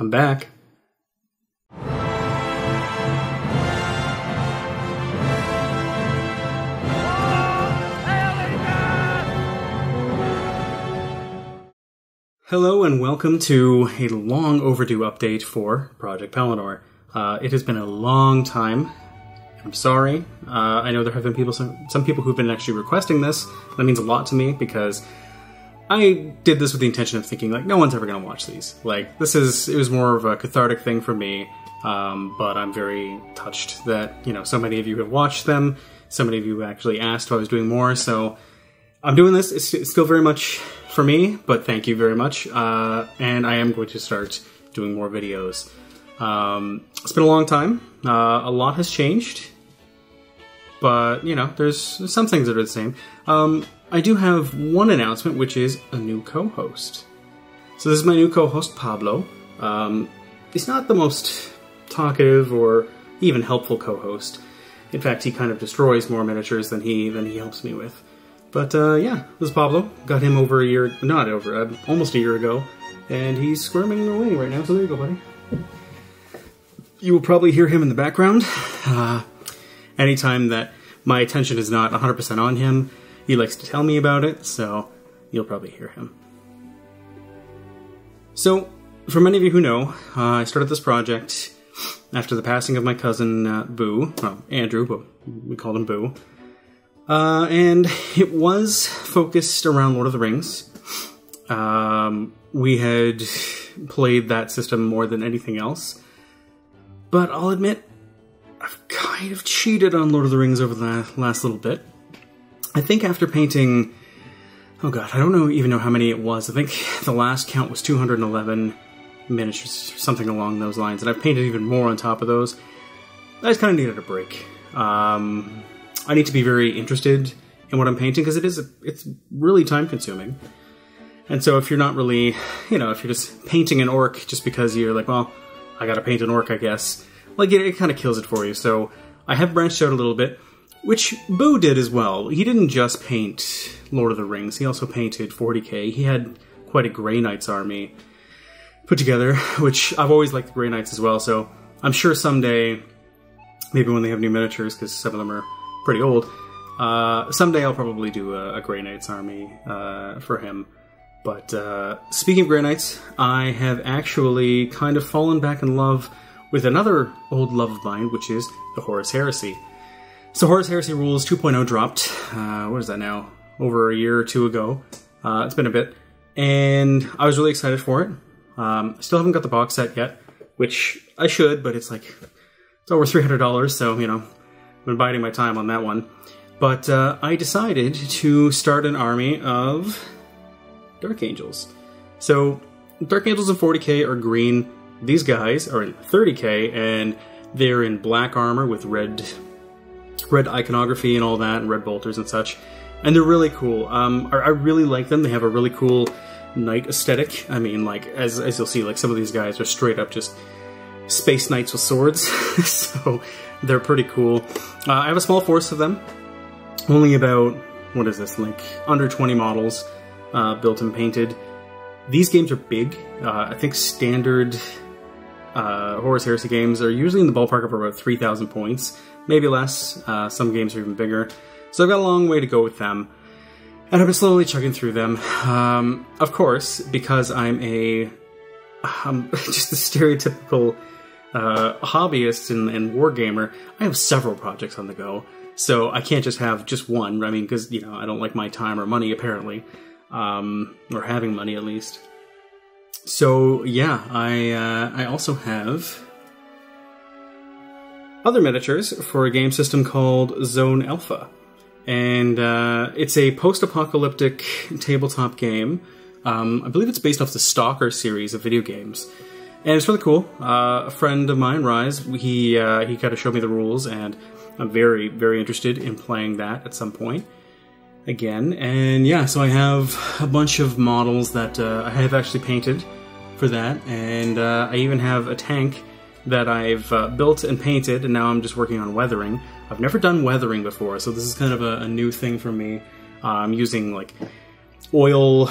I'm back. Hello and welcome to a long overdue update for Project Pelennor. Uh, it has been a long time. I'm sorry. Uh, I know there have been people, some, some people who've been actually requesting this. That means a lot to me because I did this with the intention of thinking like no one's ever to watch these. Like this is it was more of a cathartic thing for me. Um, but I'm very touched that you know so many of you have watched them. So many of you actually asked if I was doing more. So I'm doing this. It's, it's still very much for me, but thank you very much. Uh, and I am going to start doing more videos. Um, it's been a long time. Uh, a lot has changed, but you know, there's some things that are the same. Um, I do have one announcement, which is a new co-host. So this is my new co-host, Pablo. Um, he's not the most talkative or even helpful co-host. In fact, he kind of destroys more miniatures than he than he helps me with. But uh, yeah, this is Pablo. Got him over a year, not over, uh, almost a year ago, and he's squirming away right now. So there you go, buddy. You will probably hear him in the background. Uh, anytime that my attention is not 100% on him, he likes to tell me about it, so you'll probably hear him. So, for many of you who know, uh, I started this project after the passing of my cousin uh, Boo, well, Andrew, but we called him Boo. Uh, and it was focused around Lord of the Rings. Um, we had played that system more than anything else. But I'll admit, I've kind of cheated on Lord of the Rings over the last little bit. I think after painting, oh god, I don't know even know how many it was. I think the last count was 211 miniatures, something along those lines, and I've painted even more on top of those. I just kind of needed a break. Um, I need to be very interested in what I'm painting because it is it's really time consuming. And so if you're not really, you know, if you're just painting an orc just because you're like, well, I gotta paint an orc, I guess, like it, it kind of kills it for you. So I have branched out a little bit, which Boo did as well. He didn't just paint Lord of the Rings; he also painted 40k. He had quite a Grey Knights army put together, which I've always liked the Grey Knights as well. So I'm sure someday, maybe when they have new miniatures, because some of them are pretty old. Uh, someday I'll probably do a, a Grey Knights army uh, for him. But uh, speaking of Grey Knights, I have actually kind of fallen back in love with another old love of mine, which is the Horus Heresy. So Horus Heresy Rules 2.0 dropped, uh, what is that now? Over a year or two ago. Uh, it's been a bit. And I was really excited for it. Um, still haven't got the box set yet, which I should, but it's like, it's over $300, so, you know, I've been biding my time on that one. But uh, I decided to start an army of Dark Angels. So, Dark Angels in 40k are green. These guys are in 30k, and they're in black armor with red, red iconography and all that, and red bolters and such. And they're really cool. Um, I, I really like them. They have a really cool knight aesthetic. I mean, like as as you'll see, like some of these guys are straight up just space knights with swords. so they're pretty cool. Uh, I have a small force of them. Only about what is this? Like under 20 models uh, built and painted. These games are big. Uh, I think standard uh, Horus Heresy games are usually in the ballpark of about 3,000 points, maybe less. Uh, some games are even bigger. So I've got a long way to go with them. And I've been slowly chugging through them. Um, of course, because I'm a um, just a stereotypical uh, hobbyist and, and wargamer, I have several projects on the go. So I can't just have just one. I mean, because you know I don't like my time or money apparently, um, or having money at least. So yeah, I uh, I also have other miniatures for a game system called Zone Alpha, and uh, it's a post-apocalyptic tabletop game. Um, I believe it's based off the Stalker series of video games, and it's really cool. Uh, a friend of mine, Rise, he uh, he kind of showed me the rules, and I'm very very interested in playing that at some point again. And yeah, so I have a bunch of models that uh, I have actually painted for that, and uh, I even have a tank that I've uh, built and painted, and now I'm just working on weathering. I've never done weathering before, so this is kind of a, a new thing for me. Uh, I'm using like oil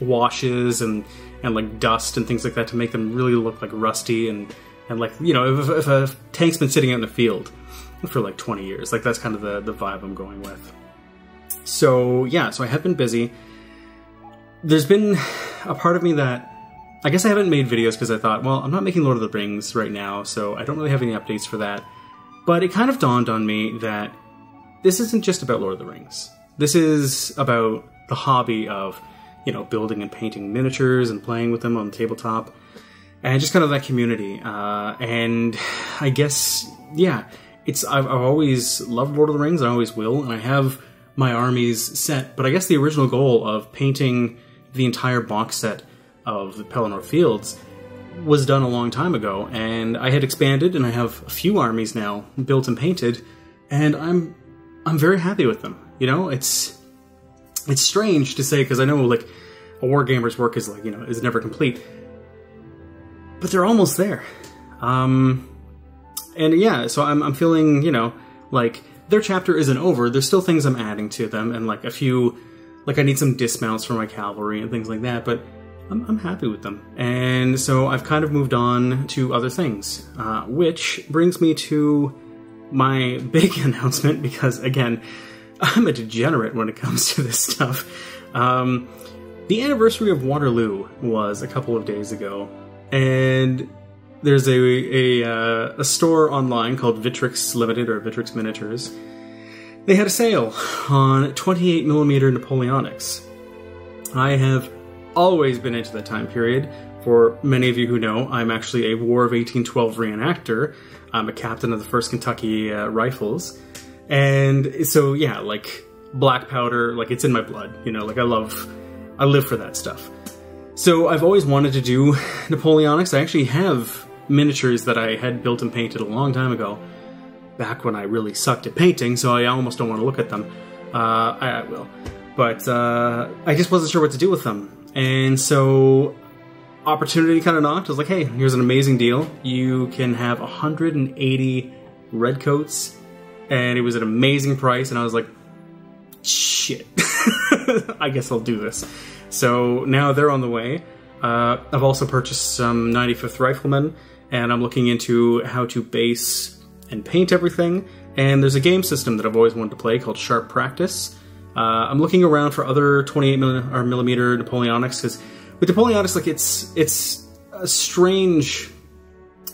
washes and and like dust and things like that to make them really look like rusty and and like you know if, if a tank's been sitting out in the field for like 20 years, like that's kind of the the vibe I'm going with. So yeah, so I have been busy. There's been a part of me that I guess I haven't made videos because I thought, well, I'm not making Lord of the Rings right now, so I don't really have any updates for that. But it kind of dawned on me that this isn't just about Lord of the Rings. This is about the hobby of, you know, building and painting miniatures and playing with them on the tabletop, and just kind of that community. Uh, and I guess, yeah, it's I've, I've always loved Lord of the Rings. I always will, and I have my armies set. But I guess the original goal of painting the entire box set of the Pelennor Fields was done a long time ago, and I had expanded, and I have a few armies now built and painted, and I'm I'm very happy with them. You know, it's it's strange to say because I know like a wargamer's work is like you know is never complete, but they're almost there. Um, and yeah, so I'm I'm feeling you know like their chapter isn't over. There's still things I'm adding to them, and like a few like I need some dismounts for my cavalry and things like that, but. I'm, I'm happy with them. And so I've kind of moved on to other things, uh, which brings me to my big announcement because, again, I'm a degenerate when it comes to this stuff. Um, the anniversary of Waterloo was a couple of days ago, and there's a a, uh, a store online called Victrix Limited or Victrix Miniatures. They had a sale on 28 millimeter Napoleonics. I have always been into that time period. For many of you who know, I'm actually a War of 1812 reenactor. I'm a captain of the 1st Kentucky uh, Rifles. And so, yeah, like black powder, like it's in my blood, you know, like I love, I live for that stuff. So I've always wanted to do Napoleonics. I actually have miniatures that I had built and painted a long time ago, back when I really sucked at painting, so I almost don't want to look at them. Uh, I, I will. But uh, I just wasn't sure what to do with them. And so opportunity kind of knocked. I was like, hey, here's an amazing deal. You can have 180 redcoats, and it was an amazing price. And I was like, shit, I guess I'll do this. So now they're on the way. Uh, I've also purchased some 95th Riflemen, and I'm looking into how to base and paint everything. And there's a game system that I've always wanted to play called Sharp Practice. Uh, I'm looking around for other 28 mm, or millimeter Napoleonics because with Napoleonics, like it's it's a strange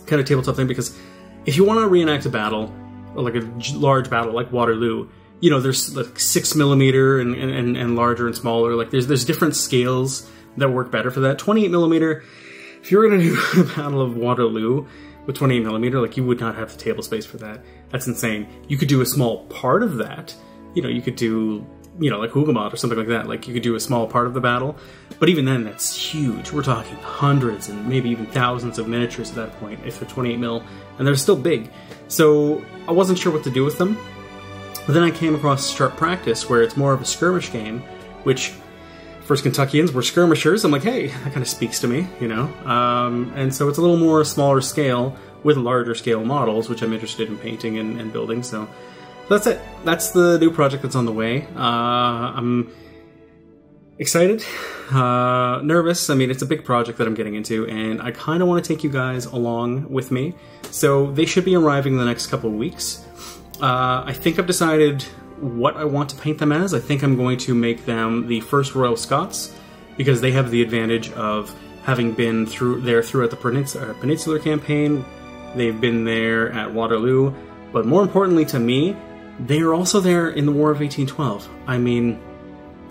kind of tabletop thing because if you want to reenact a battle or like a large battle like Waterloo, you know there's like six millimeter and, and, and larger and smaller. Like there's there's different scales that work better for that. 28 millimeter. If you were to do the Battle of Waterloo with 28 millimeter, like you would not have the table space for that. That's insane. You could do a small part of that. You know, you could do you know, like Hougoumont or something like that. Like you could do a small part of the battle, but even then, that's huge. We're talking hundreds and maybe even thousands of miniatures at that point if they're 28 mil, and they're still big. So I wasn't sure what to do with them. But then I came across Sharp Practice, where it's more of a skirmish game, which First Kentuckians were skirmishers. I'm like, hey, that kind of speaks to me, you know. Um, and so it's a little more smaller scale with larger scale models, which I'm interested in painting and, and building. So that's it. That's the new project that's on the way. Uh, I'm excited, uh, nervous. I mean, it's a big project that I'm getting into, and I kind of want to take you guys along with me. So they should be arriving in the next couple of weeks. Uh, I think I've decided what I want to paint them as. I think I'm going to make them the first Royal Scots because they have the advantage of having been through there throughout the Peninsular, Peninsular campaign. They've been there at Waterloo, but more importantly to me, they are also there in the War of 1812. I mean,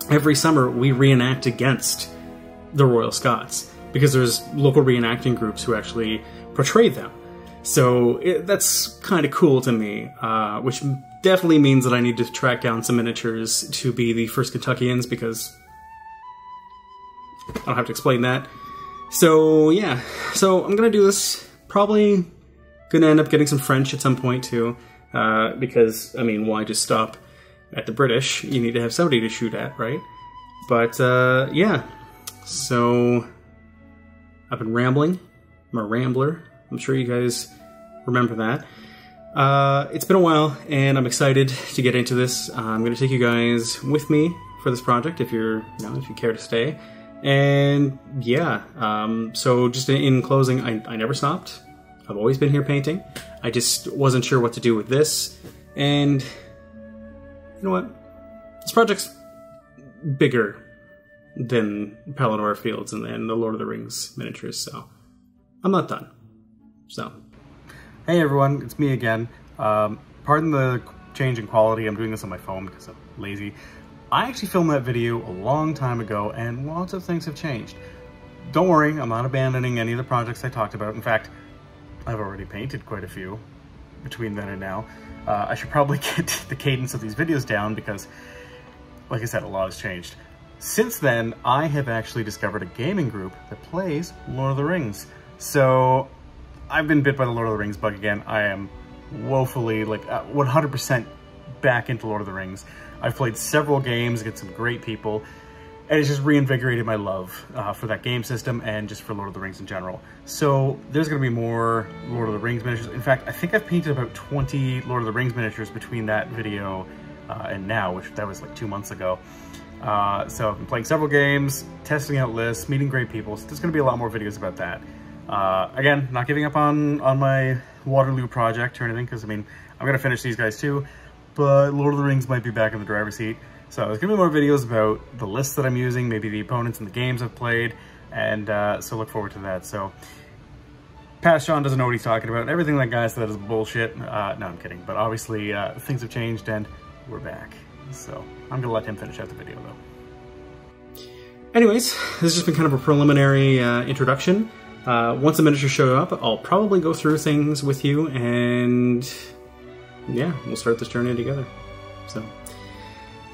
every summer we reenact against the Royal Scots because there's local reenacting groups who actually portray them. So it, that's kind of cool to me, uh, which definitely means that I need to track down some miniatures to be the first Kentuckians because I don't have to explain that. So yeah, so I'm gonna do this. Probably gonna end up getting some French at some point too. Uh, because, I mean, why just stop at the British? You need to have somebody to shoot at, right? But, uh, yeah. So, I've been rambling. I'm a rambler. I'm sure you guys remember that. Uh, it's been a while, and I'm excited to get into this. Uh, I'm going to take you guys with me for this project if you're, you know, if you care to stay. And yeah, um, so just in closing, I, I never stopped. I've always been here painting. I just wasn't sure what to do with this. And you know what? This project's bigger than Pelennor Fields and, and the Lord of the Rings miniatures, so I'm not done. So. Hey everyone, it's me again. Um, pardon the change in quality, I'm doing this on my phone because I'm lazy. I actually filmed that video a long time ago and lots of things have changed. Don't worry, I'm not abandoning any of the projects I talked about. In fact, I've already painted quite a few between then and now. Uh, I should probably get the cadence of these videos down because, like I said, a lot has changed. Since then, I have actually discovered a gaming group that plays Lord of the Rings. So I've been bit by the Lord of the Rings bug again. I am woefully, like 100% uh, back into Lord of the Rings. I've played several games against some great people, and it's just reinvigorated my love uh, for that game system and just for Lord of the Rings in general. So there's going to be more Lord of the Rings miniatures. In fact, I think I've painted about 20 Lord of the Rings miniatures between that video uh, and now, which that was like two months ago. Uh, so I've been playing several games, testing out lists, meeting great people. So there's going to be a lot more videos about that. Uh, again, not giving up on, on my Waterloo project or anything, because I mean, I'm going to finish these guys too but Lord of the Rings might be back in the driver's seat. So there's gonna be more videos about the lists that I'm using, maybe the opponents and the games I've played, and uh, so look forward to that. So past Sean doesn't know what he's talking about. Everything that guy said is bullshit. Uh, no, I'm kidding. But obviously uh, things have changed and we're back. So I'm gonna let him finish out the video though. Anyways, this has just been kind of a preliminary uh, introduction. Uh, once the miniatures show up, I'll probably go through things with you and yeah, we'll start this journey together. So,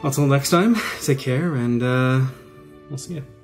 until next time, take care, and uh, I'll see you.